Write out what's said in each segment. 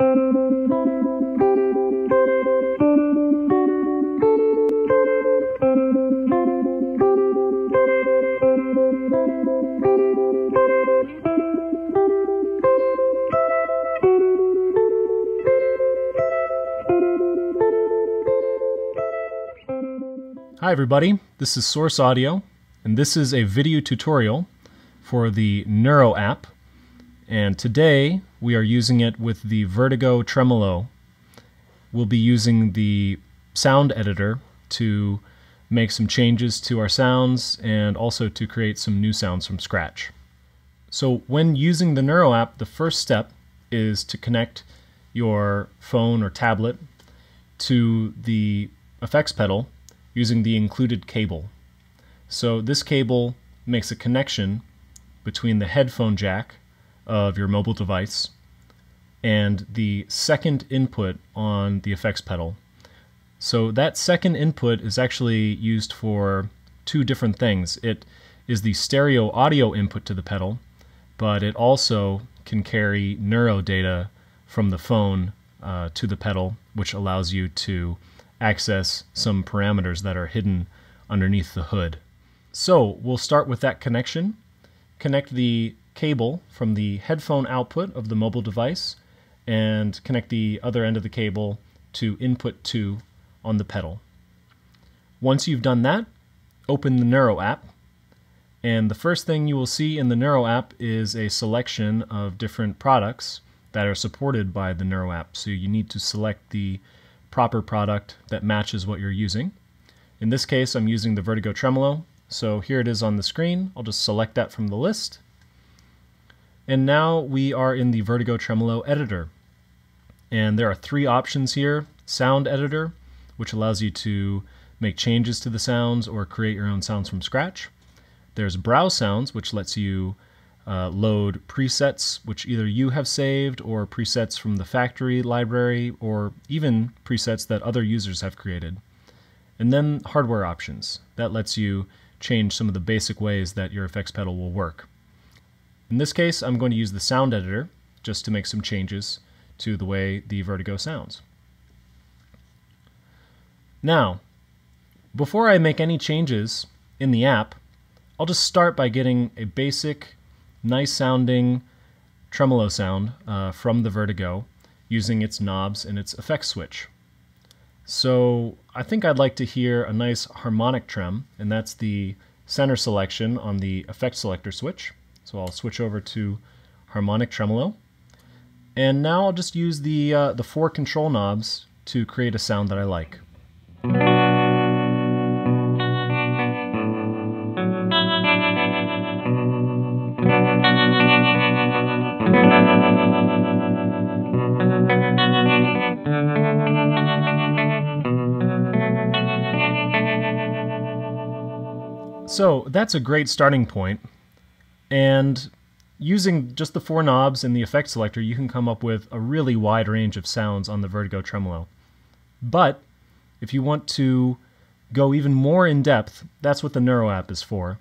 Hi everybody, this is Source Audio, and this is a video tutorial for the Neuro app. And today we are using it with the Vertigo Tremolo. We'll be using the sound editor to make some changes to our sounds and also to create some new sounds from scratch. So when using the Neuro app, the first step is to connect your phone or tablet to the effects pedal using the included cable. So this cable makes a connection between the headphone jack of your mobile device and the second input on the effects pedal. So that second input is actually used for two different things. It is the stereo audio input to the pedal, but it also can carry neuro data from the phone uh, to the pedal, which allows you to access some parameters that are hidden underneath the hood. So we'll start with that connection. Connect the cable from the headphone output of the mobile device and connect the other end of the cable to input 2 on the pedal. Once you've done that, open the Neuro app. And the first thing you will see in the Neuro app is a selection of different products that are supported by the Neuro app. So you need to select the proper product that matches what you're using. In this case, I'm using the Vertigo Tremolo, so here it is on the screen. I'll just select that from the list. And now we are in the Vertigo Tremolo editor. And there are three options here. Sound editor, which allows you to make changes to the sounds or create your own sounds from scratch. There's Browse Sounds, which lets you uh, load presets which either you have saved or presets from the factory library or even presets that other users have created. And then hardware options. That lets you change some of the basic ways that your effects pedal will work. In this case, I'm going to use the sound editor just to make some changes to the way the Vertigo sounds. Now, before I make any changes in the app, I'll just start by getting a basic nice sounding tremolo sound uh, from the Vertigo using its knobs and its effect switch. So I think I'd like to hear a nice harmonic trem, and that's the center selection on the effect selector switch. So I'll switch over to harmonic tremolo. And now I'll just use the, uh, the four control knobs to create a sound that I like. So that's a great starting point. And using just the four knobs and the effect selector, you can come up with a really wide range of sounds on the Vertigo Tremolo. But if you want to go even more in depth, that's what the Neuro app is for.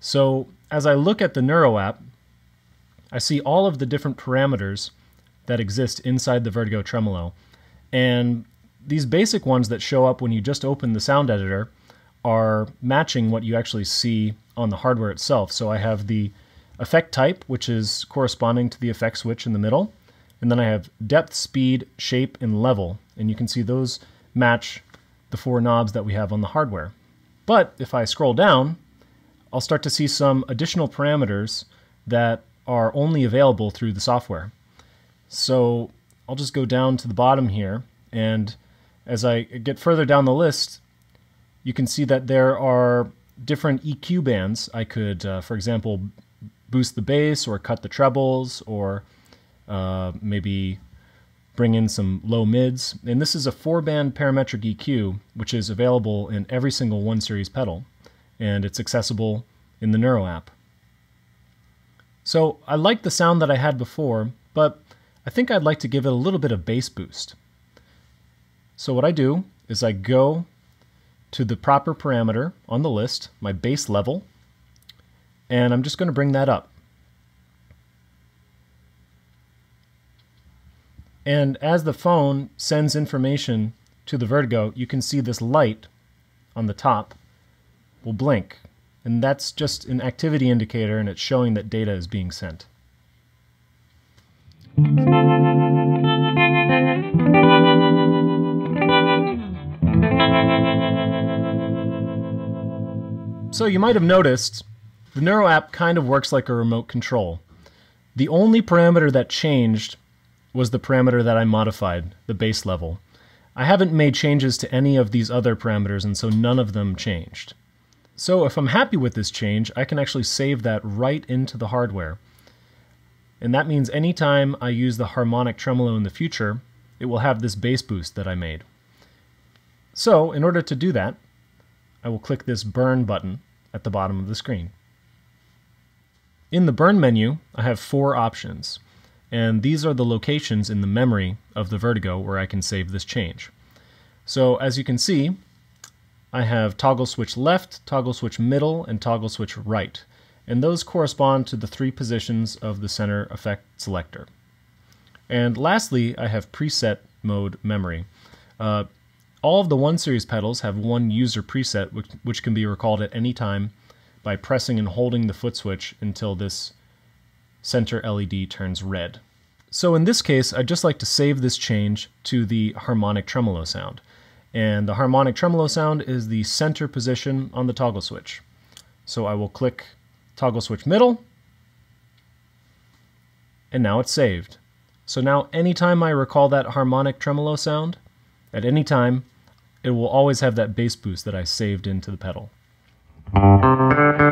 So as I look at the Neuro app, I see all of the different parameters that exist inside the Vertigo Tremolo. And these basic ones that show up when you just open the sound editor are matching what you actually see on the hardware itself. So I have the effect type, which is corresponding to the effect switch in the middle. And then I have depth, speed, shape, and level. And you can see those match the four knobs that we have on the hardware. But if I scroll down, I'll start to see some additional parameters that are only available through the software. So I'll just go down to the bottom here. And as I get further down the list, you can see that there are different EQ bands. I could, uh, for example, boost the bass or cut the trebles or uh, maybe bring in some low mids. And this is a four band parametric EQ, which is available in every single one series pedal. And it's accessible in the Neuro app. So I like the sound that I had before, but I think I'd like to give it a little bit of bass boost. So what I do is I go to the proper parameter on the list, my bass level, and I'm just going to bring that up. And as the phone sends information to the Vertigo, you can see this light on the top will blink. And that's just an activity indicator and it's showing that data is being sent. So you might have noticed the Neuro app kind of works like a remote control. The only parameter that changed was the parameter that I modified, the bass level. I haven't made changes to any of these other parameters and so none of them changed. So if I'm happy with this change, I can actually save that right into the hardware. And that means anytime I use the harmonic tremolo in the future, it will have this bass boost that I made. So in order to do that, I will click this Burn button at the bottom of the screen. In the Burn menu, I have four options, and these are the locations in the memory of the Vertigo where I can save this change. So as you can see, I have toggle switch left, toggle switch middle, and toggle switch right and those correspond to the three positions of the center effect selector. And lastly, I have preset mode memory. Uh, all of the 1 series pedals have one user preset which, which can be recalled at any time by pressing and holding the foot switch until this center LED turns red. So in this case, I'd just like to save this change to the harmonic tremolo sound. And the harmonic tremolo sound is the center position on the toggle switch. So I will click toggle switch middle, and now it's saved. So now anytime I recall that harmonic tremolo sound, at any time, it will always have that bass boost that I saved into the pedal. Thank you.